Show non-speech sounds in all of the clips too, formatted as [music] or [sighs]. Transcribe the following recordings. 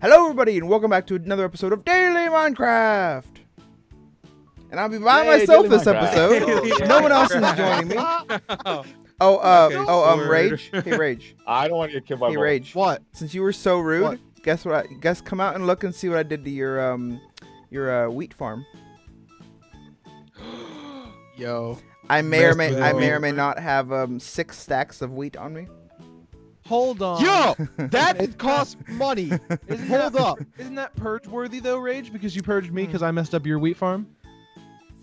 Hello, everybody, and welcome back to another episode of Daily Minecraft. And I'll be by Yay, myself Daily this Minecraft. episode. [laughs] no one else is joining me. [laughs] Oh, uh, Okay, oh, um. Rage. Hey, Rage. [laughs] I don't want to get killed by Hey, bullets. Rage. What? Since you were so rude, What? guess what? I, guess come out and look and see what I did to your um, your uh, wheat farm. Yo. I may or may I may or may not have um six stacks of wheat on me. Hold on. Yo! [laughs] That costs money. [laughs] Isn't Hold that, up. Isn't that purge worthy though, Rage? Because you purged me because I messed up your wheat farm.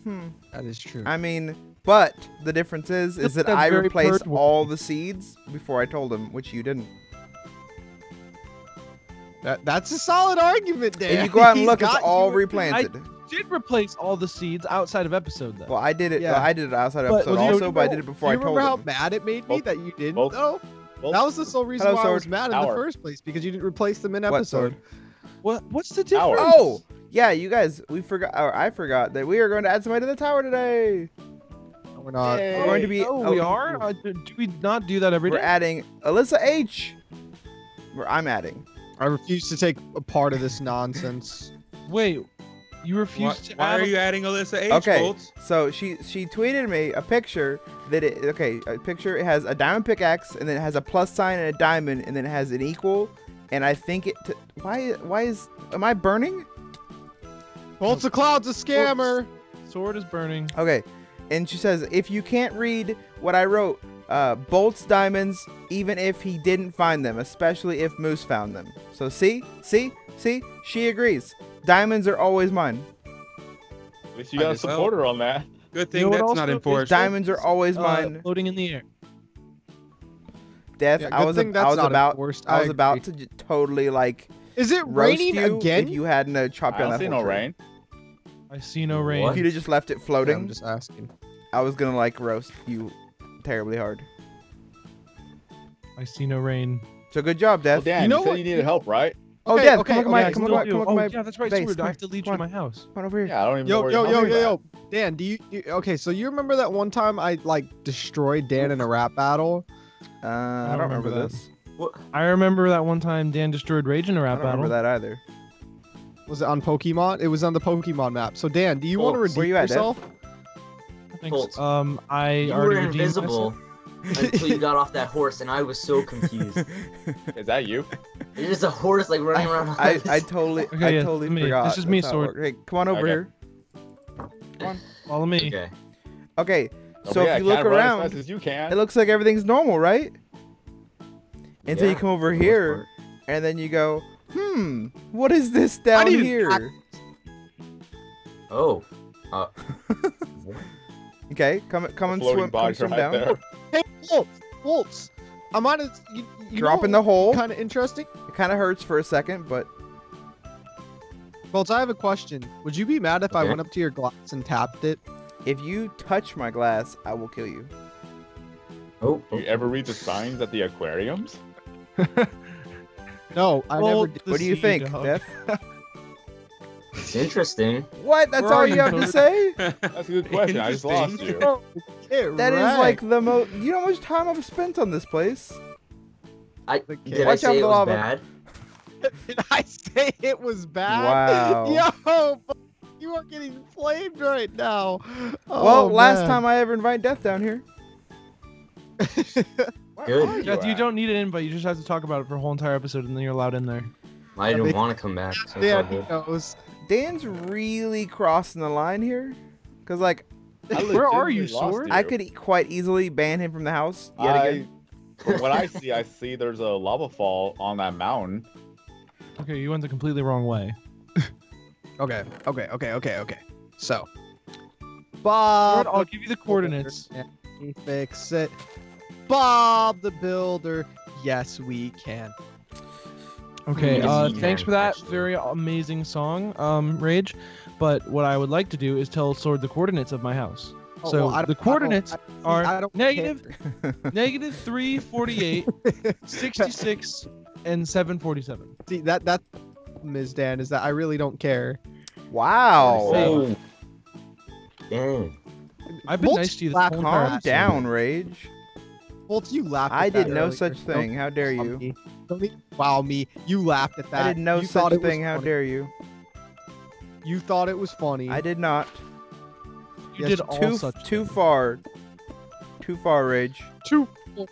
Hmm. That is true. I mean, but the difference is, is that I replaced all the seeds before I told him, which you didn't. That, that's a solid argument, Dan. If you go out and [laughs] He's look, it's all you- replanted. Did replace all the seeds outside of episode though. Well, I did it. Yeah. well, I did it outside of But- episode well, you- also, but I did it before Do I you told remember how him. mad it made me Well- that you didn't? well- though? well- that was the sole reason Hello, why I was mad in Hour. the first place because you didn't replace them in episode. what? What's the Hour. difference? Oh, yeah, you guys, we forgot, or I forgot that we are going to add somebody to the tower today. No, we're not. Yay. We're going to be. Oh, oh, we are. Uh, do do we not do that every We're day? adding Alyssa H. Where I'm adding. I refuse to take a part of this nonsense. Wait, you Why, refuse to why add? are a- you adding Alyssa H Okay. bolts? So she she tweeted me a picture that it okay a picture it has a diamond pickaxe and then it has a plus sign and a diamond and then it has an equal and I think it t- why why is am I burning? Bolts the Clown's a scammer. Sword is burning. Okay, and she says if you can't read what I wrote, uh, bolts diamonds even if he didn't find them, especially if Moose found them. So see see see she agrees. Diamonds are always mine. At least you got a just- well- supporter on that. Good thing You know that's not enforced. Diamonds are always Uh, mine. floating in the air. Death. Yeah, I was thing I was about enforced. I I was about to totally like Is it roast raining you again? if you hadn't uh, chopped I down don't see no tree. rain. I see no rain. If you'd have just left it Yeah, floating, I'm just asking. I was gonna like roast you terribly hard. I see no rain. So good job, Well, Death. Dan, You you, know said what? you needed help, right? Oh, Okay, Death, okay, come look at my, okay, come I look at my, come do. look oh, at my yeah, that's right. base. Sword. I have to lead you to my house. Come on over here. Yeah, I don't even know Yo, where yo, yo, yo, yo, Dan, do you, you? Okay, so you remember that one time I like destroyed Dan in a rap battle? Uh, I don't remember, remember that. this. I remember that one time Dan destroyed Rage in a I rap battle. I don't remember battle. that either. Was it on Pokemon? It was on the Pokemon map. So Dan, do you want to Bolts. redeem Where you at, yourself? Thanks. Um, I You already were redeemed invisible until you got off that horse, and I was so confused. [laughs] Is that you? It's just a horse like running around. on I, I totally, Okay, I yeah, totally me. forgot. This is me, that's Sword. Hey, come on over Okay. here. myself. Follow me. Okay. Okay, Oh, so yeah, if you look can't as around, as you can. it looks like everything's normal, right? Until you come over for the most here, and then you go, hmm, what is this down didn't here? Oh. Uh, [laughs] Okay, come come and Floating swim, come box swim right down. there. Hey, Bolts, Bolts. I'm on it. You, you Drop in the hole. Kind of interesting. It kind of hurts for a second, but Bolts, I have a question. Would you be mad if I went up to your glass and tapped it? if you touch my glass, I will kill you. oh. Do you ever read the signs at the aquariums? [laughs] No, I Well, never did. what do you think. Death? It's interesting. What? That's Where all are you you, have to say? That's a good question. I just lost you. [laughs] Get That is wrecked. like the most. You know how much time I've spent on this place? I The did kid. I Watch out say it for the was lava. bad? [laughs] Did I say it was bad? Wow. [laughs] Yo, you are getting flamed right now. Oh, well, last time I ever invite Death down here. [laughs] Good. are Death, you at? don't need an invite. You just have to talk about it for a whole entire episode, and then you're allowed in there. I Yeah, didn't they- want to come back. So Yeah, all he knows. Dan's really crossing the line here, cause like I [laughs] Where are you, legitimately Sword? I could e- quite easily ban him from the house yet I, again. from what I [laughs] see, I see there's a lava fall on that mountain. Okay, you went the completely wrong way. [laughs] Okay, okay, okay, okay, okay. So, Bob, I'll give you the coordinates. builder, can we fix it. Bob the Builder. Yes, we can. Okay, uh, thanks for that actually. very amazing song, um, Rage. But what I would like to do is tell Sword the coordinates of my house. Oh, so well, I don't- the I don't- coordinates I- are I don't negative, care. [laughs] negative 348, [laughs] 66, and 747. See that that Ms. Dan is that I really don't care. Wow. Hey. Dang. I've been Bolt's nice to you this laugh Calm down, Rage. Bolts, you laughed. I at did no earlier. such Don't thing. How dare you? me. Don't even wow me. You laughed at that. I did no you such thing. How funny. dare you? You thought it was funny. I did not. You Yes, did all Too such too things. far. Too far, Rage. Too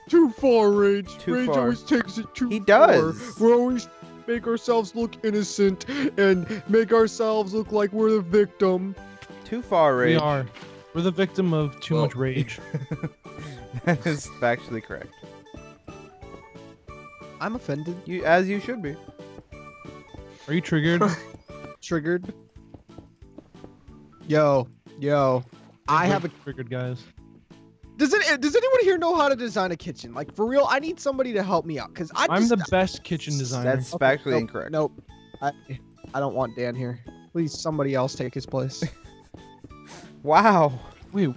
too far, Rage. Too Rage far. always takes it too He far. does. We always make ourselves look innocent and make ourselves look like we're the victim. Too far, Rage. We are. We're the victim of too Well- much rage. [laughs] that is factually correct. I'm offended, You, as you should be. Are you triggered? [laughs] triggered. Yo, yo. I have a. triggered, guys. Does it? Does anyone here know how to design a kitchen? Like for real, I need somebody to help me out because I I'm just, the best kitchen designer. That's Okay, factually nope, incorrect. Nope. I I don't want Dan here. Please, somebody else take his place. [laughs] Wow. Wait.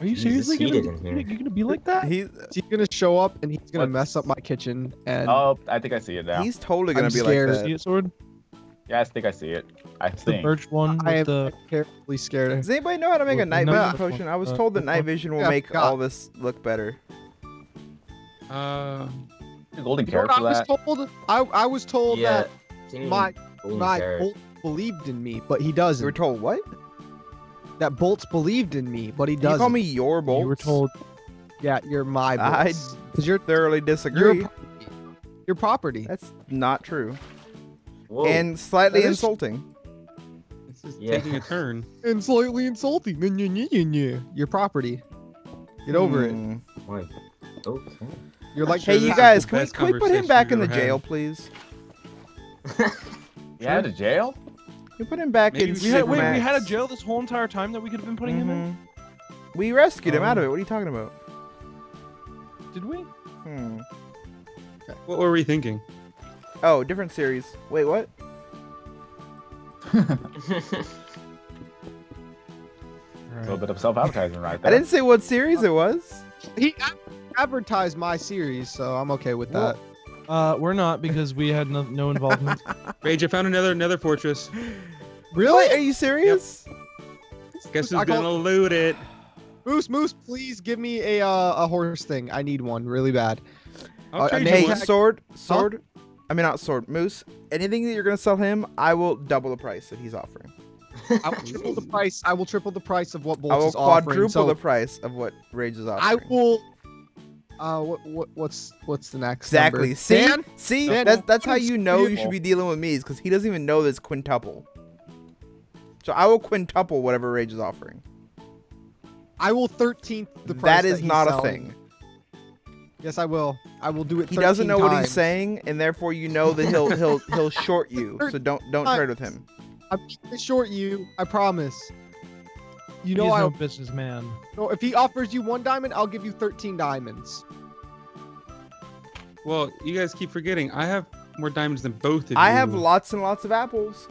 Are you Jesus, seriously gonna, heated be- in you here. gonna- you gonna be like that? He he's gonna show up and he's gonna What? mess up my kitchen and Oh, I think I see it now. he's totally gonna I'm be scared. like See it, sword? Yeah, I think I see it. I The think. birch one I am the. terribly scared. Does anybody know how to make a night vision potion? I was Uh, told that night vision will Yeah, make forgot. all this look better. Uh, golden carrot what I for was told? I I was told Yeah. that my golden my carrot. Bolt believed in me, but he doesn't. You were told what? That Bolts believed in me, but he doesn't. You call me your bolts? You were told. Yeah, you're my I Bolts. Because you're thoroughly disagree. you're disagree. property. Your property. That's not true. Whoa. And slightly That is- insulting. this is Yeah. taking a [laughs] turn. And slightly insulting. Your property. Get over it. Hmm. Wait. Okay. You're like Hey, you guys, can we, can we put him back in the had. [laughs] jail, please? Yeah, to jail? Can we put him back Maybe in we We had, wait, we had a jail this whole entire time that we could have been putting him in. Mhm. We rescued him out of Um, it. What are you talking about? Did we? Hmm. Okay. What were we thinking? Oh, different series. Wait, what? [laughs] A little bit of self-advertising right I didn't say what series it was. he advertised my series, so I'm okay with that. Uh, we're not because we had no, no involvement. [laughs] Rage, I found another another fortress. really? Wait, are you serious? Guess who's gonna loot it? Moose, Moose, please give me a uh, a horse thing. I need one really bad. I'll Uh, trade and Hey, one. Sword, sword. I mean, not sword, moose. Anything that you're gonna sell him, I will double the price that he's offering. I will triple the price. I will triple the price of what Bolts I will quadruple So the price of what Rage is offering. I will. Uh, what, what what's what's the next? Exactly. number? See, Dan? see, Dan, that's that's how you know you should be dealing with me, is because he doesn't even know this quintuple. So I will quintuple whatever Rage is offering. I will thirteenth the price. that is he's not a thing. Yes, I will. I will do it. He doesn't 13 know what he's saying, and therefore you know that he'll he'll [laughs] he'll short you. So don't don't trade with him. I'm gonna short you. I promise. You know, He's I no businessman. no, if he offers you one diamond, I'll give you thirteen diamonds. Well, you guys keep forgetting. I have more diamonds than both of I you. I have lots and lots of apples.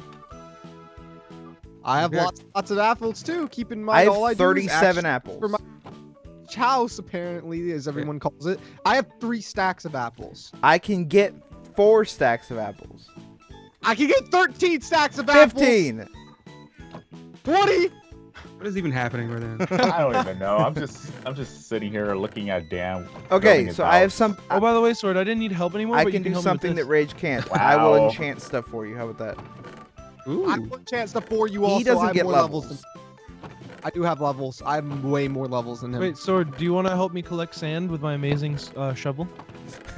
I have Okay. lots lots of apples too. Keep in I mind, have all I do is 37 apples. for my- house, apparently, as everyone calls it. I have three stacks of apples. I can get four stacks of apples. I can get 13 stacks of apples. 15. 20. What is even happening right now? [laughs] I don't even know. I'm just I'm just sitting here looking at Dan. Okay, so I have house. some. Oh, by the way, sword, I didn't need help anymore. I but you can do help something that Rage can't. I will enchant stuff for you. How about that? Ooh. I will chance to four you also. he doesn't I get more levels. levels. Than, I do have levels. I have way more levels than him. Wait, sword, do you want to help me collect sand with my amazing uh, shovel? [laughs]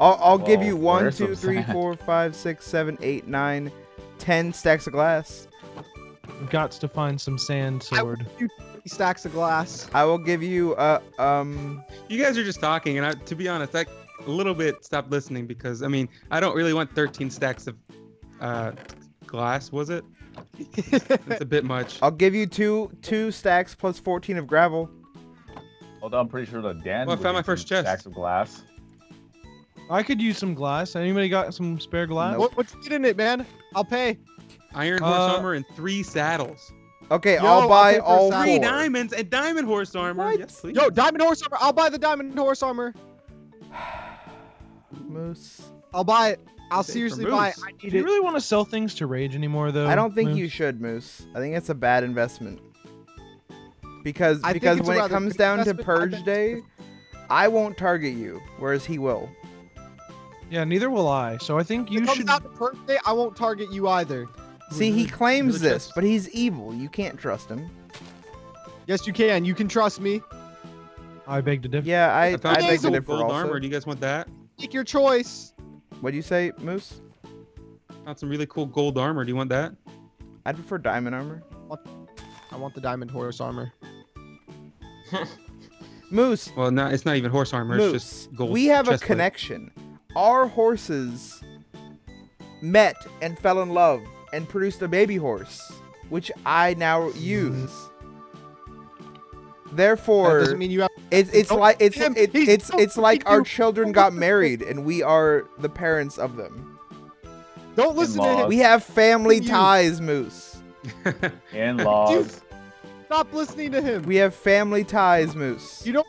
I'll, I'll give you one, where's two, some three, sand? four, five, six, seven, eight, nine, ten stacks of glass. I've got to find some sand, I- sword. stacks of glass. I will give you uh um. You guys are just talking, and I, to be honest, I a little bit stopped listening because I mean I don't really want 13 stacks of uh, glass. Was it? That's a bit much. I'll give you two two stacks plus fourteen of gravel. Although I'm pretty sure that Dan. Well, I found my first chest. Stacks of glass. I could use some glass. Anybody got some spare glass? Nope. what, what's in it, man? I'll pay. Iron horse Uh, armor and three saddles. Okay, Yo, I'll I'll buy all. Three four. diamonds and diamond horse armor. What? Yes, please. Yo, diamond horse armor. I'll buy the diamond horse armor. [sighs] Moose. I'll buy it. I'll Pay seriously buy it. moose. I Do you it. really want to sell things to Rage anymore, though? I don't think Moose? you should, Moose. I think it's a bad investment. because I because when it comes down to investment. I purge bet- day, I won't target you, whereas he will. Yeah, neither will I. So I think If you it comes should. out to birthday, I won't target you either. See, he mm-hmm. claims really this, but he's evil. You can't trust him. Yes, you can. You can trust me. I beg to differ. Yeah, I I I found beg to some differ gold also. armor. Do you guys want that? Make your choice. What'd you say, Moose? Got some really cool gold armor. Do you want that? I'd prefer diamond armor. I want the diamond horse armor. [laughs] Moose, Well, no, it's not even horse armor. It's Moose, just gold. we have a chest plate. connection. Our horses met and fell in love and produced a baby horse, which I now use. That Therefore, doesn't mean you have. it's it's like it's him. it, He's it's it's like our children got married and we are the parents of them. Don't listen to him. We have family ties, Moose. [laughs] In laws. Stop listening to him. We have family ties, Moose. You don't.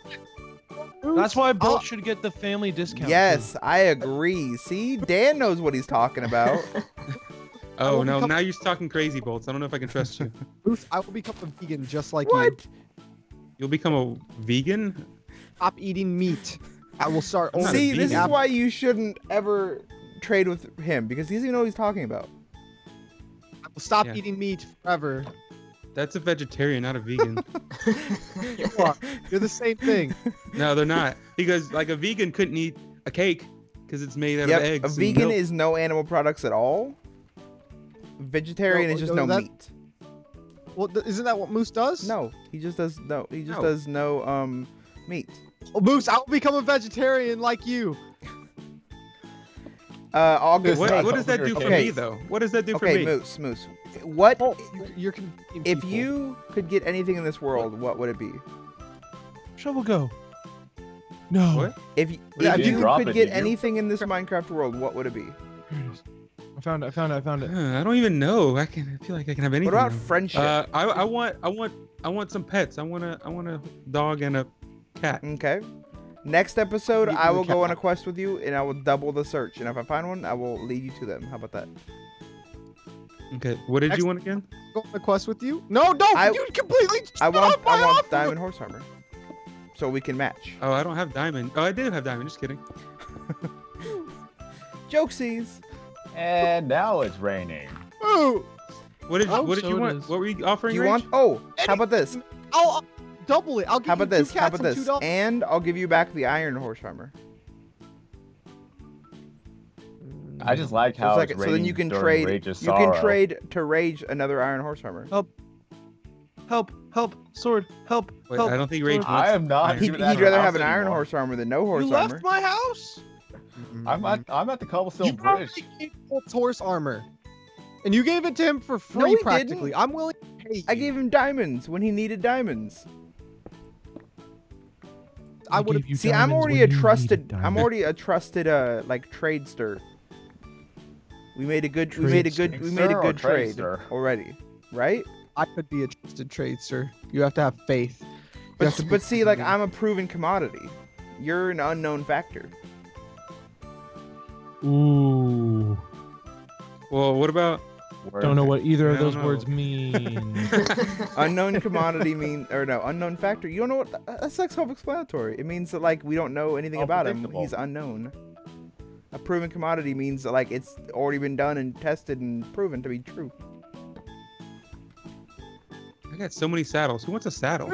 That's why Bolt I'll- should get the family discount. Yes, I agree. See, Dan knows what he's talking about. [laughs] oh no! become- Now you're talking crazy, bolts. I don't know if I can trust you. Bruce, I will become a vegan just like you. What? You'll become a vegan. Stop eating meat. I will start only See, this is why you shouldn't ever trade with him because he doesn't even know what he's talking about. I will stop Yeah. eating meat forever. That's a vegetarian, not a vegan. [laughs] [laughs] You are. You're the same thing. no, they're not. Because like a vegan couldn't eat a cake because it's made out yep, of eggs. a and vegan milk. is no animal products at all. Vegetarian No, is just no, no that- meat. Well, th- isn't that what Moose does? No, he just does no. He just No. does no um meat. Oh, Moose, I will become a vegetarian like you. Uh, I'll. What, what does that do for Okay. me though? What does that do for me? okay, me? Moose, Moose. What Oh, you're, you're confusing if people. you could get anything in this world? What would it be? Shovel go. No. What? If, y- Yeah, if you you didn't drop could it, get did you? anything in this Minecraft world, what would it be? Here it is. I found it. I found it. I found it. Uh, I don't even know. I can I feel like I can have anything. What about friendship? Uh, I, I want I want I want some pets. I want a I want a dog and a cat. Okay. Next episode, Meet I will go on a quest with you, and I will double the search. And if I find one, I will lead you to them. How about that? Okay. What did Next- you want again? go on a quest with you? No, no, I- you completely. I want, I want offer! diamond horse armor, so we can match. Oh, I don't have diamond. Oh, I do have diamond. Just kidding. [laughs] Jokesies. And now it's raining. Ooh, What did Oh, what did so you want? is. What were you offering? Do you Rage? want? Oh, how about this? I'll, I'll double it. I'll give How about you two this? How cats about and two this? And I'll give you back the iron horse armor. I just like So, how it's like, it's so then you can during trade. Rage's You sorrow. can trade to rage another iron horse armor. Help! Help! Sword! Help! Wait, help! I don't think rage. Wants I am not. He'd, he'd rather have an iron horse armor than no horse You horse left armor. my house. I'm at I'm at the cobblestone You bridge. already gave Bolt's horse armor, and you gave it to him for free No, practically. didn't. I'm willing to pay you. I gave him diamonds when he needed diamonds. I I would have. See, I'm already a trusted. I'm already a trusted uh like tradester. We made a good. We made a good. We made a good trade tradester? already, right? I could be a trusted tradester. You have to have faith. You But to but see, like. I'm a proven commodity. You're an unknown factor. Ooh. Well, what about? Where- Don't know what either of I don't those words mean. [laughs] unknown commodity mean or no unknown factor. You don't know what that's like self-explanatory. It means that like we don't know anything about him. He's unknown. A proven commodity means that like it's already been done and tested and proven to be true. I got so many saddles. Who wants a saddle?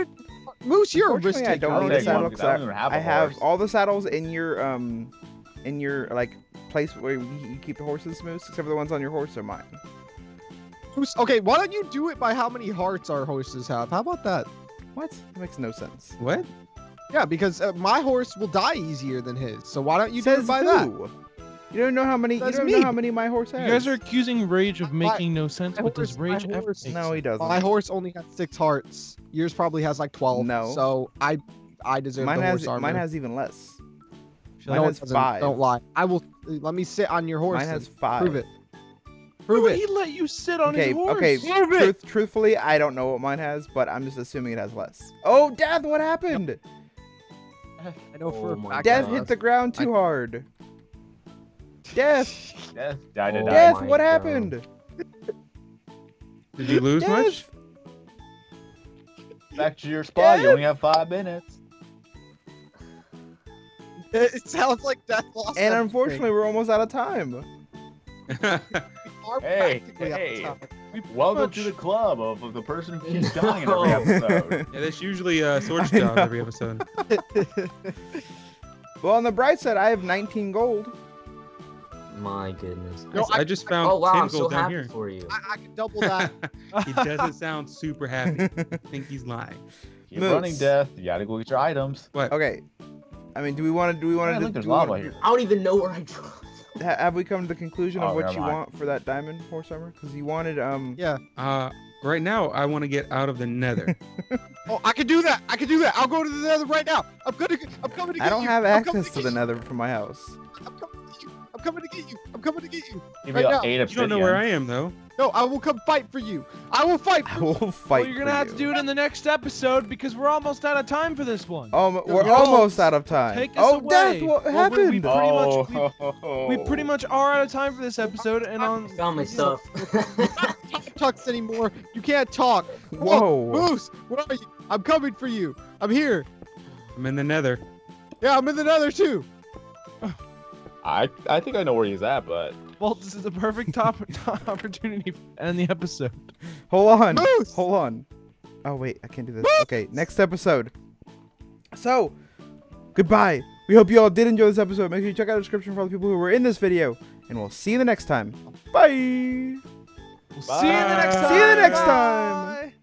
Moose, you're a risk Unfortunately, I don't need a saddle one, 'cause I don't even have I, a I have all the saddles in your um in your like place where you you keep the horses moose, except for the ones on your horse are mine. Moose, okay, why don't you do it by how many hearts our horses have? How about that? What? That makes no sense. What? Yeah, because uh, my horse will die easier than his. So why don't you do it by that? who? You don't know how many. Says you don't me. know how many my horse has. You guys are accusing Rage of My- making no sense, my but does horse- Rage ever horse- make No, he doesn't. My horse only has six hearts. Yours probably has like twelve. No. So I, I deserve Mine the has horse armor. mine has even less. I feel mine no, like- has doesn't. five. Don't lie. I will. Let me sit on your horse. Mine then. has five. Prove it. Prove would it. he let you sit on Okay, his horse? okay. Prove it. Truth, truthfully, I don't know what mine has, but I'm just assuming it has less. Oh, Death! What happened? I know for Oh a fact. Death hit the ground too hard. [laughs] Death! Death. Die to Oh die. Death! What God. happened? Did you lose much? Back to your spot. You only have five minutes. It, it sounds like death lost. And everything. unfortunately, we're almost out of time. We Hey, practically out of hey. time. Welcome much- to the club of, of the person who keeps [laughs] dying in every episode. [laughs] yeah, that's usually uh, [laughs] Sword's I job know. every episode. well, on the bright side, I have 19 gold. My goodness. No, I, just found oh wow, 10 I'm so gold down happy here. for you. I, I can double that. he doesn't sound super happy. I think he's lying. Keep Moose. running, death. You gotta go get your items. What? Okay. I mean, do we want to? Do we want Yeah, to? look, do we wanna- I don't even know where I dropped. Ha- have we come to the conclusion of Oh, what you mind. want for that diamond horse armor? Because you wanted um. yeah. Uh, right now, I want to get out of the nether. [laughs] Oh, I can do that. I can do that. I'll go to the nether right now. I'm gonna. I'm coming to get I don't you. have I'm coming access to get the nether from my house. I'm coming to get you. I'm coming to get you. I'm coming to get you. Give Right me now. you don't know where I am, though. No, I will come fight for you. I will fight. I For will you. fight. well, you're gonna have you. to do it in the next episode because we're almost out of time for this one. Um, we're No. almost out of time. Take us oh, away. death! What Well, we- happened? we- pretty much- oh, We pretty much are out of time for this episode, and I on found my stuff. Can't talk anymore. You can't talk. Whoa! Moose, where are you? I'm coming for you. I'm here. I'm in the nether. Yeah, I'm in the nether too. I I think I know where he's at, but well, this is the perfect top, [laughs] opportunity to end the episode. [laughs] Hold on. Moose! Hold on. Oh wait, I can't do this. Okay, next episode. So, goodbye. We hope you all did enjoy this episode. Make sure you check out the description for all the people who were in this video, and we'll see you the next time. Bye. We'll see you the next time. See you the next time.